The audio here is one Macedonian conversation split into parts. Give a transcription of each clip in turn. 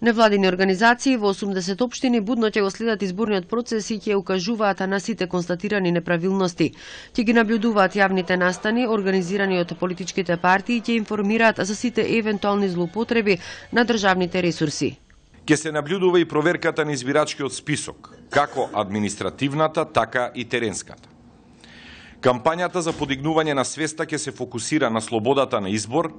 Невладени организации во 80 општини будно ќе го следат изборниот процес и ќе укажуваат на сите констатирани неправилности. Ќе ги наблюдуваат јавните настани, организирани од политичките партии и ќе информираат за сите евентуални злоупотреби на државните ресурси. Ке се наблюдува и проверката на избирачкиот список, како административната, така и теренската. Кампањата за подигнување на свеста ќе се фокусира на слободата на избор,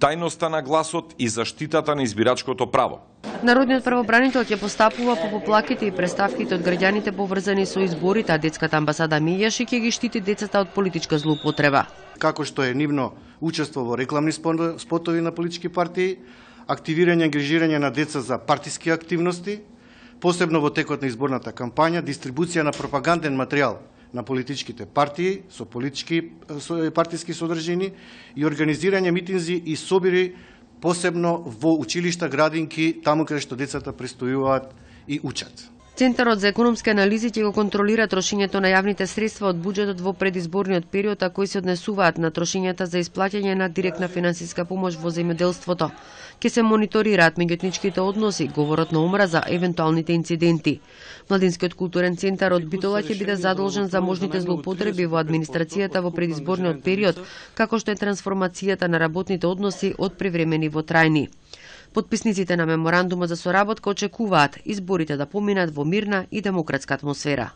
тајноста на гласот и заштитата на избирачкото право. Народниот правобранител ќе постапува по поплаките и представките од граѓаните поврзани со изборите, а детската амбасада Мијаши ќе ги штити децата од политичка злоупотреба. Како што е нивно учество во рекламни спотови на политички партии, активирање и ангажирање на деца за партиски активности, посебно во текот на изборната кампања, дистрибуција на пропаганден материјал на политичките партии со политички со, партиски содржини и организирање митинзи и собири посебно во училишта, градинки, таму каде што децата престојуваат и учат. Центарот за економски анализи ќе го контролира трошењето на јавните средства од буџетот во предизборниот период, а кои се однесуваат на трошењата за исплаќање на директна финансиска помош во земјоделството. Ке се мониторираат меѓуетничките односи, говорот на омраза, евентуалните инциденти. Младинскиот културен центар од Битола ќе биде задолжен за можните злоупотреби во администрацијата во предизборниот период, како што е трансформацијата на работните односи од превремени во трајни. Подписниците на меморандумот за соработка очекуваат изборите да поминат во мирна и демократска атмосфера.